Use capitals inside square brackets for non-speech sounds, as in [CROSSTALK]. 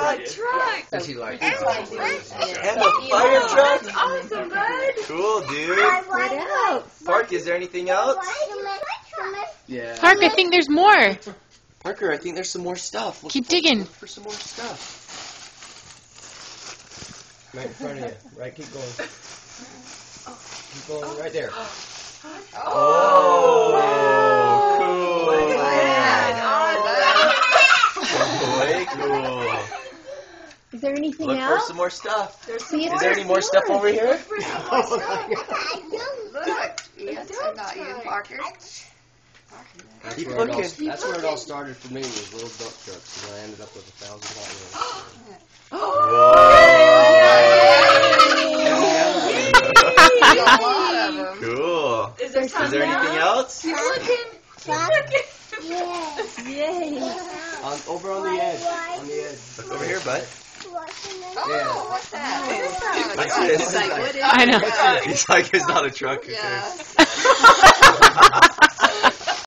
truck. truck. Does he like And a fire truck. Awesome, bud. Cool, dude. Spread out. Park, is there anything else? Yeah. Park, I think there's more. Parker, I think there's some more stuff. Look Keep for- digging. Look for some more stuff. Right in front of you. Right, keep going. Keep going right there. Oh, cool. Look at Way cool. Is there anything Look for else? some more stuff. See if Is there there's any more stuff over here? Look. [LAUGHS] Oh yes, I got you, Parker. That's Keep where, it all, looking. that's where it all started for me was little dump trucks, and I ended up with a thousand hot A lot of. Cool. Is there Is there anything else? Keep looking. Yes. [LAUGHS] Yay. wheels. On, over on the edge. On the edge. Look over here, bud. Oh, what's that? What's Truck. this? It's like, what is I know. that? He's like, it's not a truck. Yeah. [LAUGHS] [LAUGHS]